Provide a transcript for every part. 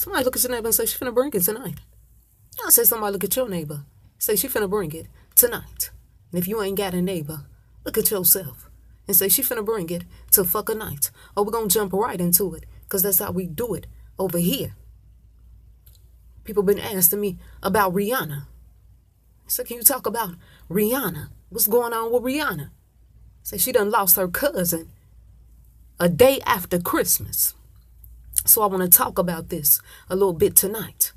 Somebody look at your neighbor and say she finna bring it tonight. I say somebody look at your neighbor, say she finna bring it tonight. And if you ain't got a neighbor, look at yourself and say she finna bring it to fuck a night. Or we're gonna jump right into it, cause that's how we do it over here. People been asking me about Rihanna. So can you talk about Rihanna? What's going on with Rihanna? Say she done lost her cousin a day after Christmas. So I want to talk about this a little bit tonight.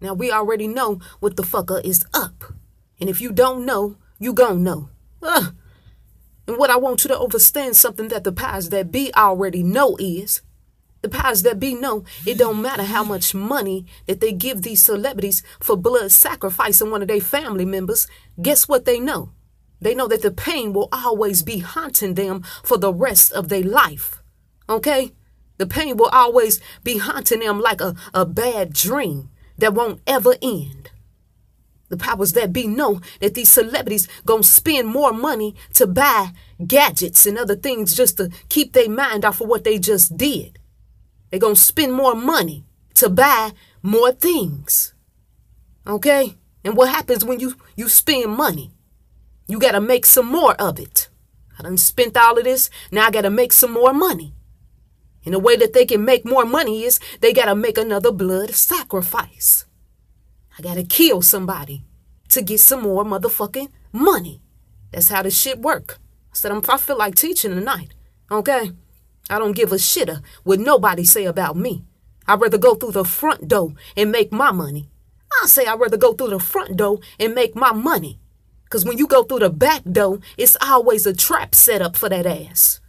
Now we already know what the fucker is up. And if you don't know, you gon' know. Ugh. And what I want you to understand something that the powers that be already know is the powers that be know it don't matter how much money that they give these celebrities for blood sacrifice sacrificing one of their family members. Guess what they know? They know that the pain will always be haunting them for the rest of their life. Okay? The pain will always be haunting them like a, a bad dream that won't ever end. The powers that be know that these celebrities gonna spend more money to buy gadgets and other things just to keep their mind off of what they just did. They're gonna spend more money to buy more things. Okay? And what happens when you, you spend money? You gotta make some more of it. I done spent all of this, now I gotta make some more money. And the way that they can make more money is they gotta make another blood sacrifice. I gotta kill somebody to get some more motherfucking money. That's how this shit work. I said, I'm, I feel like teaching tonight. Okay? I don't give a shitter what nobody say about me. I'd rather go through the front door and make my money. I say I'd rather go through the front door and make my money. Because when you go through the back door, it's always a trap set up for that ass.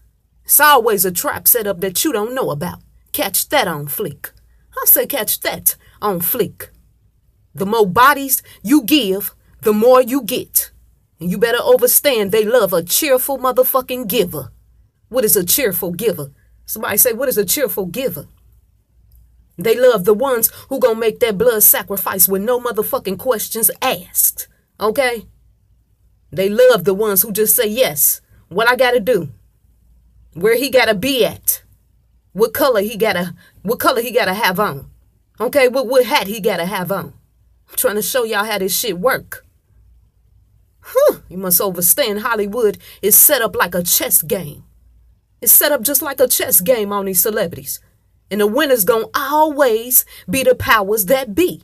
It's always a trap set up that you don't know about. Catch that on fleek. I say catch that on fleek. The more bodies you give, the more you get. And you better understand they love a cheerful motherfucking giver. What is a cheerful giver? Somebody say, what is a cheerful giver? They love the ones who gonna make that blood sacrifice with no motherfucking questions asked. Okay? They love the ones who just say, yes, what I gotta do, where he gotta be at, what color he gotta, what color he gotta have on. Okay, what, what hat he gotta have on. I'm trying to show y'all how this shit work. Huh, you must understand Hollywood is set up like a chess game. It's set up just like a chess game on these celebrities. And the winner's gonna always be the powers that be.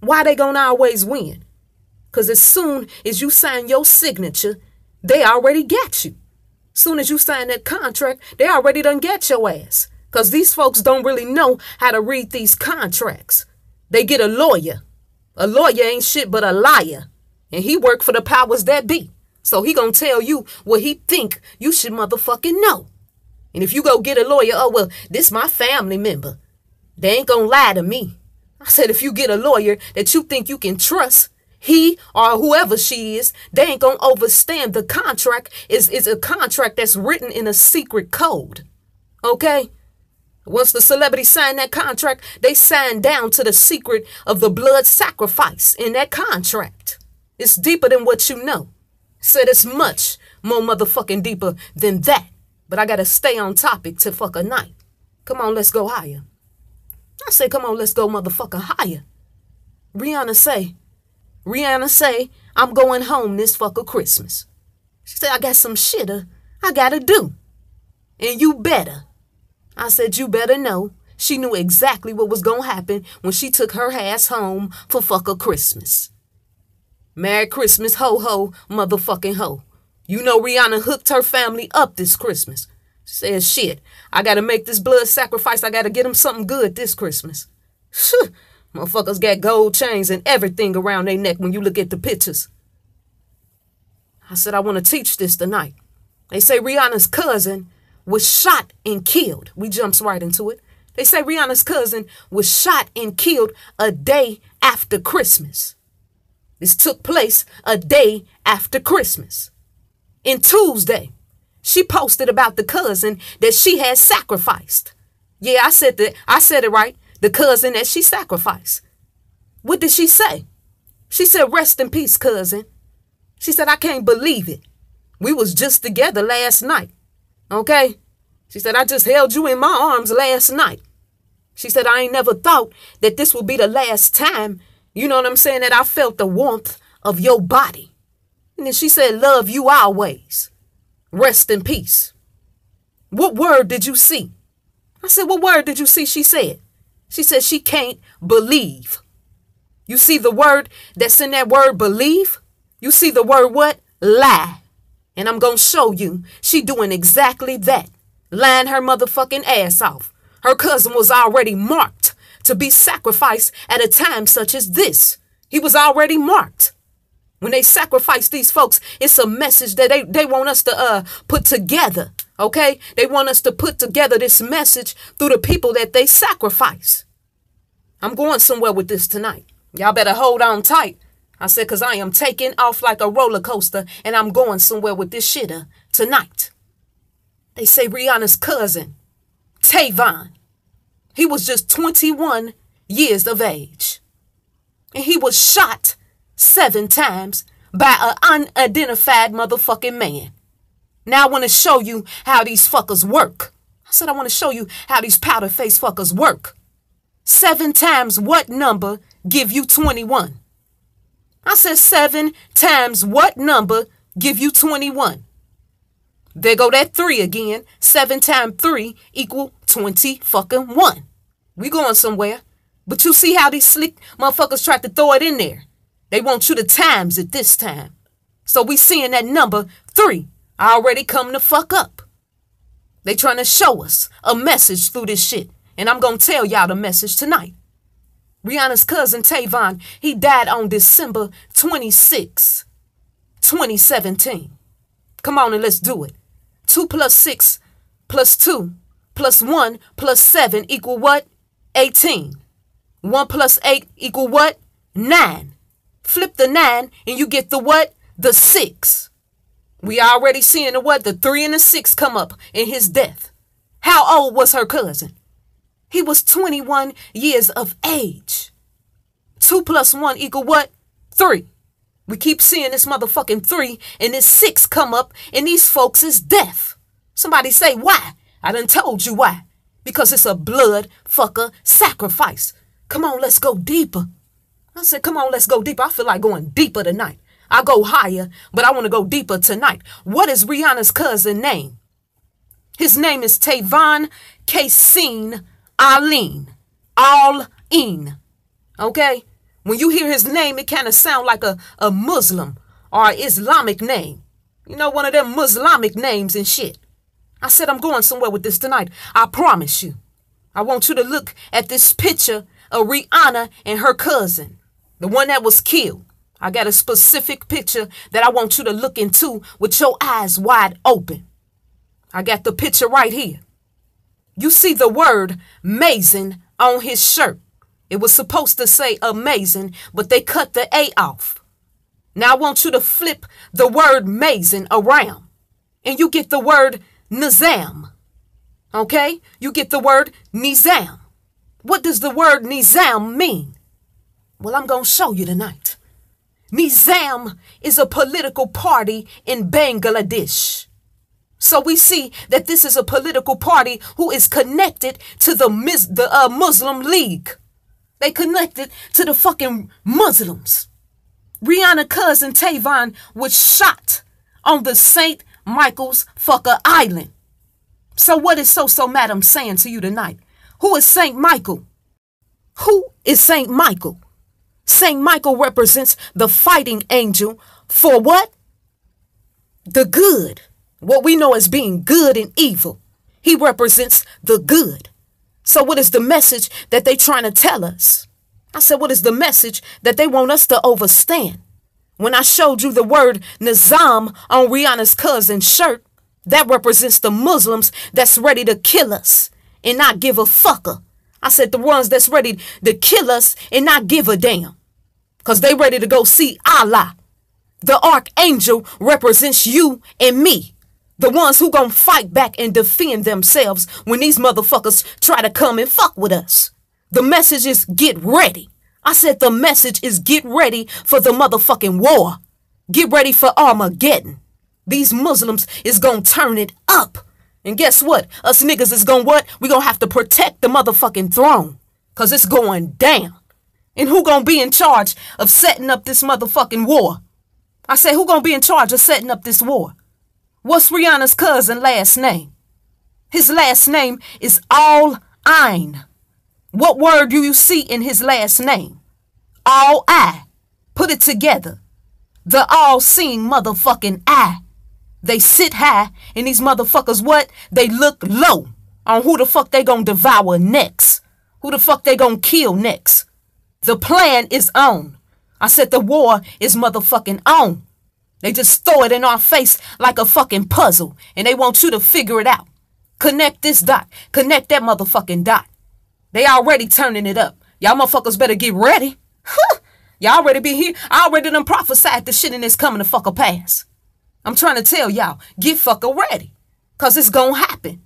Why they gonna always win? Because as soon as you sign your signature, they already got you. Soon as you sign that contract, they already done get your ass. Because these folks don't really know how to read these contracts. They get a lawyer. A lawyer ain't shit but a liar. And he work for the powers that be. So he gonna tell you what he think you should motherfucking know. And if you go get a lawyer, oh, well, this my family member. They ain't gonna lie to me. I said, if you get a lawyer that you think you can trust, he or whoever she is, they ain't gonna overstand the contract is, is a contract that's written in a secret code. Okay? Once the celebrity signed that contract, they signed down to the secret of the blood sacrifice in that contract. It's deeper than what you know. Said it's much more motherfucking deeper than that. But I gotta stay on topic to fuck a night. Come on, let's go higher. I say, come on, let's go motherfucker higher. Rihanna say, Rihanna say, I'm going home this fucker Christmas. She said, I got some shit uh, I gotta do. And you better. I said, you better know. She knew exactly what was gonna happen when she took her ass home for fucker Christmas. Merry Christmas, ho ho, motherfucking ho. You know Rihanna hooked her family up this Christmas. She says, shit, I gotta make this blood sacrifice. I gotta get them something good this Christmas. Motherfuckers got gold chains and everything around their neck when you look at the pictures. I said, I want to teach this tonight. They say Rihanna's cousin was shot and killed. We jumps right into it. They say Rihanna's cousin was shot and killed a day after Christmas. This took place a day after Christmas in Tuesday, she posted about the cousin that she had sacrificed. Yeah, I said that. I said it right. The cousin that she sacrificed. What did she say? She said, "Rest in peace, cousin." She said, "I can't believe it. We was just together last night." Okay? She said, "I just held you in my arms last night." She said, I ain't never thought that this would be the last time, you know what I'm saying, that I felt the warmth of your body. And then she said, Love you always. Rest in peace. What word did you see? I said, What word did you see? She said, She says She can't believe. You see the word that's in that word believe? You see the word what? Lie. And I'm going to show you she doing exactly that. Lying her motherfucking ass off. Her cousin was already marked to be sacrificed at a time such as this. He was already marked. When they sacrifice these folks, it's a message that they, they want us to uh, put together. Okay? They want us to put together this message through the people that they sacrifice. I'm going somewhere with this tonight. Y'all better hold on tight. I said, because I am taking off like a roller coaster and I'm going somewhere with this shitter uh, tonight. They say Rihanna's cousin, Tavon, he was just 21 years of age. And he was shot seven times by an unidentified motherfucking man. Now I want to show you how these fuckers work. I said I want to show you how these powder face fuckers work. Seven times what number give you 21? I said seven times what number give you 21? There go that three again. Seven times three equal 20 fucking one. We going somewhere. But you see how these slick motherfuckers tried to throw it in there. They want you to times it this time. So we seeing that number three already come to fuck up. They trying to show us a message through this shit. And I'm gonna tell y'all the message tonight. Rihanna's cousin Tavon, he died on December 26, 2017. Come on and let's do it. 2 plus 6 plus 2 plus 1 plus 7 equal what? 18. 1 plus 8 equal what? 9. Flip the 9 and you get the what? The 6. We already seeing the what? The 3 and the 6 come up in his death. How old was her cousin? He was 21 years of age. 2 plus 1 equal what? 3. We keep seeing this motherfucking 3 and this 6 come up and these folks is death. Somebody say why? I done told you why. Because it's a blood fucker sacrifice. Come on, let's go deeper. I said, come on, let's go deeper. I feel like going deeper tonight. I go higher, but I want to go deeper tonight. What is Rihanna's cousin name? His name is Tavon Kaiseen Alleyne. All in. Okay? When you hear his name, it kind of sound like a, a Muslim or Islamic name. You know, one of them Muslimic names and shit. I said I'm going somewhere with this tonight. I promise you. I want you to look at this picture of Rihanna and her cousin, the one that was killed. I got a specific picture that I want you to look into with your eyes wide open. I got the picture right here. You see the word amazing on his shirt. It was supposed to say amazing, but they cut the A off. Now I want you to flip the word amazing around and you get the word Nizam. Okay? You get the word Nizam. What does the word Nizam mean? Well, I'm going to show you tonight. Nizam is a political party in Bangladesh. So we see that this is a political party who is connected to the, the uh, Muslim League. They connected to the fucking Muslims. Rihanna cousin Tavon was shot on the St. Michael's fucker island. So what is So So Madam saying to you tonight? Who is St. Michael? Who is St. Michael? St. Michael represents the fighting angel for what? The good what we know as being good and evil. He represents the good. So what is the message that they trying to tell us? I said, what is the message that they want us to overstand? When I showed you the word Nizam on Rihanna's cousin's shirt, that represents the Muslims that's ready to kill us and not give a fucker. I said the ones that's ready to kill us and not give a damn. Because they ready to go see Allah. The archangel represents you and me. The ones who gonna fight back and defend themselves when these motherfuckers try to come and fuck with us. The message is get ready. I said the message is get ready for the motherfucking war. Get ready for Armageddon. These Muslims is gonna turn it up. And guess what? Us niggas is gonna what? We gonna have to protect the motherfucking throne. Cause it's going down. And who gonna be in charge of setting up this motherfucking war? I say, who gonna be in charge of setting up this war? What's Rihanna's cousin last name? His last name is All Ein. What word do you see in his last name? All I. Put it together. The all seeing motherfucking eye. They sit high, and these motherfuckers, what? They look low on who the fuck they gonna devour next. Who the fuck they gonna kill next. The plan is on. I said the war is motherfucking on. They just throw it in our face like a fucking puzzle, and they want you to figure it out. Connect this dot. Connect that motherfucking dot. They already turning it up. Y'all motherfuckers better get ready. Y'all already be here. I already done prophesied the shit and it's coming to fuck a pass. I'm trying to tell y'all, get fucker ready. Cause it's gonna happen.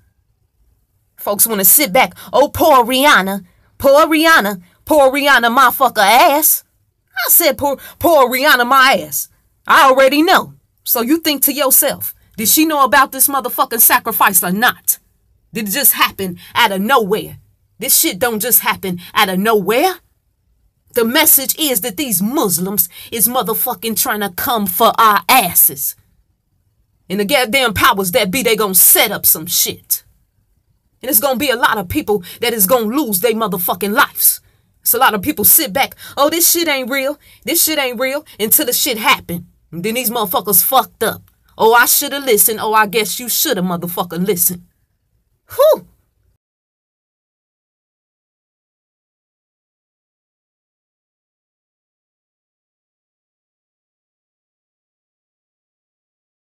Folks wanna sit back. Oh, poor Rihanna. Poor Rihanna. Poor Rihanna my fucker ass. I said poor poor Rihanna my ass. I already know. So you think to yourself, did she know about this motherfucking sacrifice or not? Did it just happen out of nowhere? This shit don't just happen out of nowhere. The message is that these Muslims is motherfucking trying to come for our asses. And the goddamn powers that be, they gonna set up some shit. And it's gonna be a lot of people that is gonna lose their motherfucking lives. It's a lot of people sit back, oh, this shit ain't real. This shit ain't real until the shit happen. And then these motherfuckers fucked up. Oh, I should have listened. Oh, I guess you should have motherfucker listened. Whew.